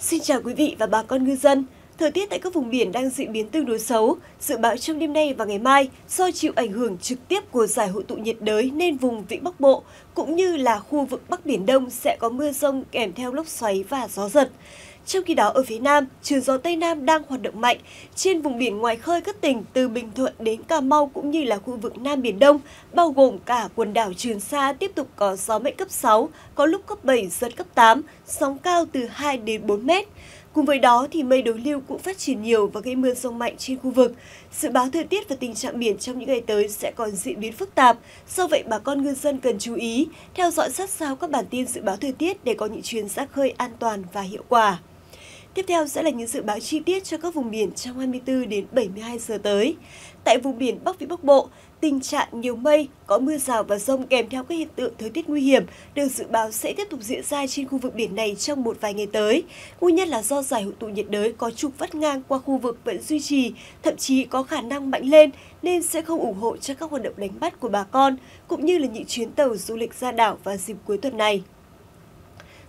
Xin chào quý vị và bà con ngư dân. Thời tiết tại các vùng biển đang diễn biến tương đối xấu. Dự báo trong đêm nay và ngày mai, do chịu ảnh hưởng trực tiếp của giải hội tụ nhiệt đới nên vùng Vịnh Bắc Bộ cũng như là khu vực Bắc Biển Đông sẽ có mưa rông kèm theo lốc xoáy và gió giật. Trong khi đó ở phía Nam, trường gió Tây Nam đang hoạt động mạnh. Trên vùng biển ngoài khơi các tỉnh từ Bình Thuận đến Cà Mau cũng như là khu vực Nam Biển Đông, bao gồm cả quần đảo Trường Sa tiếp tục có gió mạnh cấp 6, có lúc cấp 7, giật cấp 8, sóng cao từ 2 đến 4 mét. Cùng với đó thì mây đối lưu cũng phát triển nhiều và gây mưa rông mạnh trên khu vực. Dự báo thời tiết và tình trạng biển trong những ngày tới sẽ còn diễn biến phức tạp. Do vậy bà con ngư dân cần chú ý, theo dõi sát sao các bản tin dự báo thời tiết để có những chuyến ra khơi an toàn và hiệu quả. Tiếp theo sẽ là những dự báo chi tiết cho các vùng biển trong 24 đến 72 giờ tới. Tại vùng biển Bắc Vĩ Bắc Bộ, tình trạng nhiều mây, có mưa rào và rông kèm theo các hiện tượng thời tiết nguy hiểm được dự báo sẽ tiếp tục diễn ra trên khu vực biển này trong một vài ngày tới. Nguyên nhân là do giải hội tụ nhiệt đới có trục vắt ngang qua khu vực vẫn duy trì, thậm chí có khả năng mạnh lên nên sẽ không ủng hộ cho các hoạt động đánh bắt của bà con cũng như là những chuyến tàu du lịch ra đảo vào dịp cuối tuần này.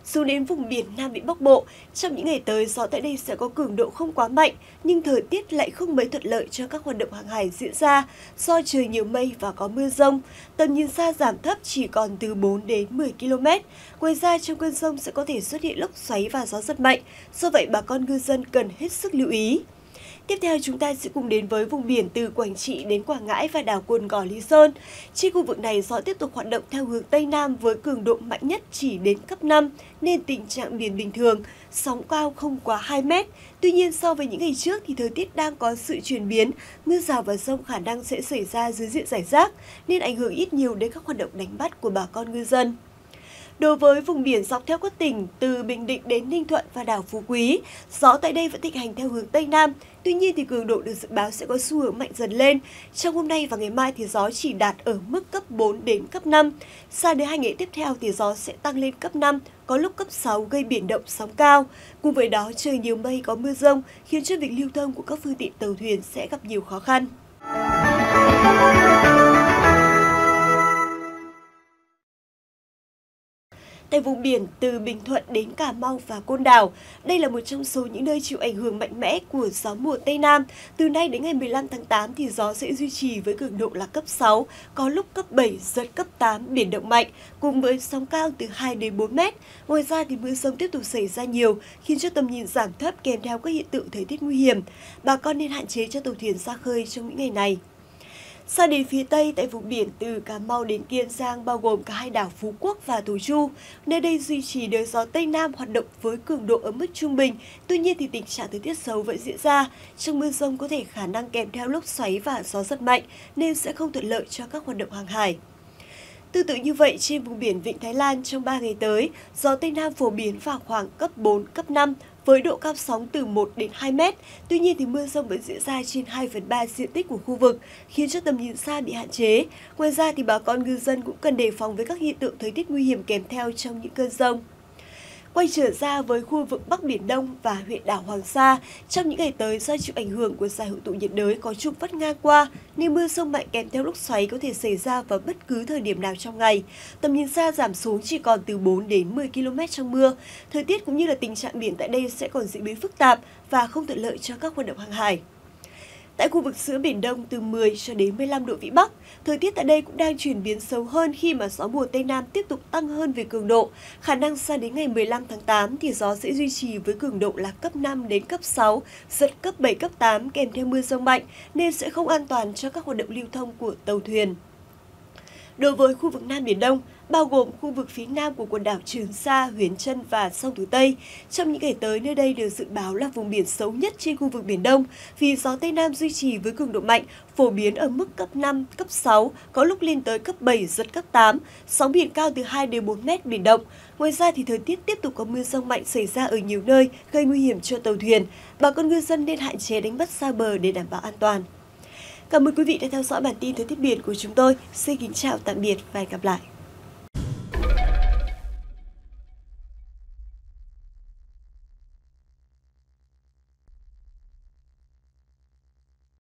Xuống đến vùng biển Nam Vịnh Bắc Bộ, trong những ngày tới gió tại đây sẽ có cường độ không quá mạnh, nhưng thời tiết lại không mấy thuận lợi cho các hoạt động hàng hải diễn ra do trời nhiều mây và có mưa rông. Tầm nhìn xa giảm thấp chỉ còn từ 4 đến 10 km. Ngoài ra trong cơn rông sẽ có thể xuất hiện lốc xoáy và gió rất mạnh, do vậy bà con ngư dân cần hết sức lưu ý. Tiếp theo chúng ta sẽ cùng đến với vùng biển từ Quảng Trị đến Quảng Ngãi và đảo Cồn Cỏ Lý Sơn. Trên khu vực này gió tiếp tục hoạt động theo hướng Tây Nam với cường độ mạnh nhất chỉ đến cấp 5 nên tình trạng biển bình thường, sóng cao không quá 2 mét. Tuy nhiên so với những ngày trước thì thời tiết đang có sự chuyển biến, mưa rào và rông khả năng sẽ xảy ra dưới diện giải rác nên ảnh hưởng ít nhiều đến các hoạt động đánh bắt của bà con ngư dân. Đối với vùng biển dọc theo các tỉnh từ Bình Định đến Ninh Thuận và đảo Phú Quý, gió tại đây vẫn thịnh hành theo hướng Tây Nam. Tuy nhiên thì cường độ được dự báo sẽ có xu hướng mạnh dần lên. Trong hôm nay và ngày mai thì gió chỉ đạt ở mức cấp 4 đến cấp 5. Sang đến hai ngày tiếp theo thì gió sẽ tăng lên cấp 5, có lúc cấp 6 gây biển động sóng cao. Cùng với đó trời nhiều mây có mưa rông khiến cho việc lưu thông của các phương tiện tàu thuyền sẽ gặp nhiều khó khăn. Tại vùng biển từ Bình Thuận đến Cà Mau và Côn Đảo. Đây là một trong số những nơi chịu ảnh hưởng mạnh mẽ của gió mùa Tây Nam. Từ nay đến ngày 15 tháng 8 thì gió sẽ duy trì với cường độ là cấp 6, có lúc cấp 7, giật cấp 8, biển động mạnh, cùng với sóng cao từ 2 đến 4 mét. Ngoài ra thì mưa sông tiếp tục xảy ra nhiều, khiến cho tầm nhìn giảm thấp kèm theo các hiện tượng thời tiết nguy hiểm. Bà con nên hạn chế cho tàu thuyền ra khơi trong những ngày này. Xa đến phía Tây tại vùng biển từ Cà Mau đến Kiên Giang bao gồm cả hai đảo Phú Quốc và Thổ Chu. Nơi đây duy trì đới gió Tây Nam hoạt động với cường độ ở mức trung bình. Tuy nhiên thì tình trạng thời tiết xấu vẫn diễn ra. Trong mưa rông có thể khả năng kèm theo lốc xoáy và gió rất mạnh nên sẽ không thuận lợi cho các hoạt động hàng hải. Tương tự như vậy, trên vùng biển Vịnh Thái Lan trong 3 ngày tới, gió Tây Nam phổ biến vào khoảng cấp 4, cấp 5, với độ cao sóng từ 1 đến 2 mét. Tuy nhiên thì mưa rông vẫn diễn ra trên 2 phần 3 diện tích của khu vực, khiến cho tầm nhìn xa bị hạn chế. Ngoài ra thì bà con ngư dân cũng cần đề phòng với các hiện tượng thời tiết nguy hiểm kèm theo trong những cơn rông. Quay trở ra với khu vực Bắc Biển Đông và huyện đảo Hoàng Sa, trong những ngày tới do chịu ảnh hưởng của giải hội tụ nhiệt đới có trục vắt ngang qua, nên mưa rông mạnh kèm theo lúc xoáy có thể xảy ra vào bất cứ thời điểm nào trong ngày. Tầm nhìn xa giảm xuống chỉ còn từ 4 đến 10 km trong mưa. Thời tiết cũng như là tình trạng biển tại đây sẽ còn diễn biến phức tạp và không thuận lợi cho các hoạt động hàng hải. Tại khu vực giữa Biển Đông từ 10 cho đến 15 độ Vĩ Bắc, thời tiết tại đây cũng đang chuyển biến xấu hơn khi mà gió mùa Tây Nam tiếp tục tăng hơn về cường độ. Khả năng sang đến ngày 15 tháng 8 thì gió sẽ duy trì với cường độ là cấp 5 đến cấp 6, giật cấp 7, cấp 8 kèm theo mưa rông mạnh nên sẽ không an toàn cho các hoạt động lưu thông của tàu thuyền. Đối với khu vực Nam Biển Đông, bao gồm khu vực phía nam của quần đảo Trường Sa, Huyền Trân và sông Tử Tây. Trong những ngày tới, nơi đây được dự báo là vùng biển xấu nhất trên khu vực Biển Đông vì gió Tây Nam duy trì với cường độ mạnh, phổ biến ở mức cấp 5, cấp 6, có lúc lên tới cấp 7, giật cấp 8, sóng biển cao từ 2 đến 4 mét biển động. Ngoài ra thì thời tiết tiếp tục có mưa rông mạnh xảy ra ở nhiều nơi, gây nguy hiểm cho tàu thuyền. Bà con ngư dân nên hạn chế đánh bắt xa bờ để đảm bảo an toàn. Cảm ơn quý vị đã theo dõi bản tin thời tiết biển của chúng tôi. Xin kính chào tạm biệt và hẹn gặp lại.